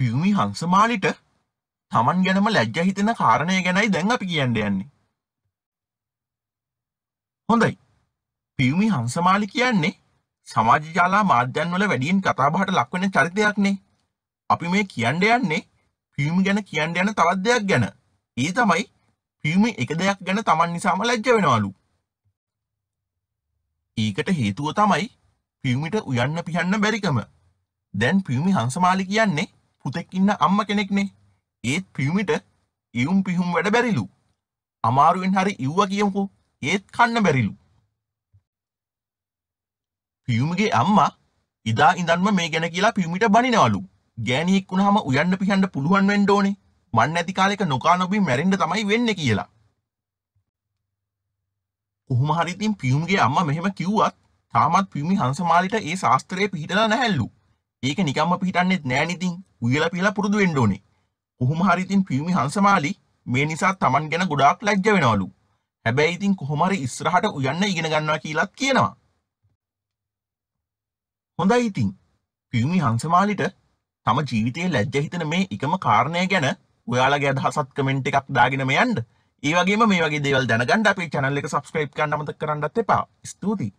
පියුමි හංසමාලිට තමන් ගැනම ලැජ්ජ හිතෙන කාරණය ගැනයි දැන් අපි කියන්න යන්නේ. හොඳයි. පියුමි හංසමාලි කියන්නේ සමාජ ජාලා මාධ්‍යන්වල වැඩියෙන් කතාබහට ලක්වෙන චරිතයක්නේ. අපි මේ කියන්න යන්නේ පියුමි ගැන කියන්න යන තවත් දෙයක් ගැන. ඒ තමයි පියුමි එක දෙයක් ගැන තමන් නිසාම ලැජ්ජ වෙනවලු. ඒකට හේතුව තමයි පියුමිට උයන්න පිහන්න බැරිකම. දැන් පියුමි හංසමාලි කියන්නේ පුතෙක් ඉන්න අම්ම කෙනෙක්නේ. ඒත් පියුමිට ඉවුම් පිහුම් වැඩ බැරිලු. අමාරුවෙන් හරි ඉව්ව කියමුකෝ ඒත් කන්න බැරිලු. පියුමගේ අම්මා ඉදා ඉඳන්ම මේ ගැන කියලා පියුමිට බනිනවලු. ගෑණියෙක් වුණාම උයන්න පිහන්න පුළුවන් වෙන්න ඕනේ. මන් නැති කාලෙක නොකා නොබී මැරෙන්න තමයි වෙන්නේ කියලා. කොහොම හරි ඉතින් පියුම්ගේ අම්මා මෙහෙම කිව්වත් තාමත් පියුමි හංසමාලිට ඒ ශාස්ත්‍රයේ පිහිටලා නැහැලු. ඒක නිකම්ම පිහිටන්නෙත් නෑ නිතින් උයලා පිහලා පුරුදු වෙන්න ඕනේ. කොහොම හරි ඉතින් පියුමි හංසමාලි මේ නිසා Taman ගැන ගොඩාක් ලැජ්ජ වෙනවලු. හැබැයි ඉතින් කොහොම හරි ඉස්සරහට උයන්න ඉගෙන ගන්නවා කියලාත් කියනවා. හොඳයි ඉතින් පියුමි හංසමාලිට තම ජීවිතයේ ලැජ්ජ හිතෙන මේ එකම කාරණය ගැන ඔයාලගේ අදහසත් කමෙන්ට් එකක් දාගෙන මේ යන්න. ඒ වගේම මේ වගේ දේවල් දැනගන්න අපේ channel එක subscribe කරන්න අමතක කරන්නත් එපා. ස්තුතියි.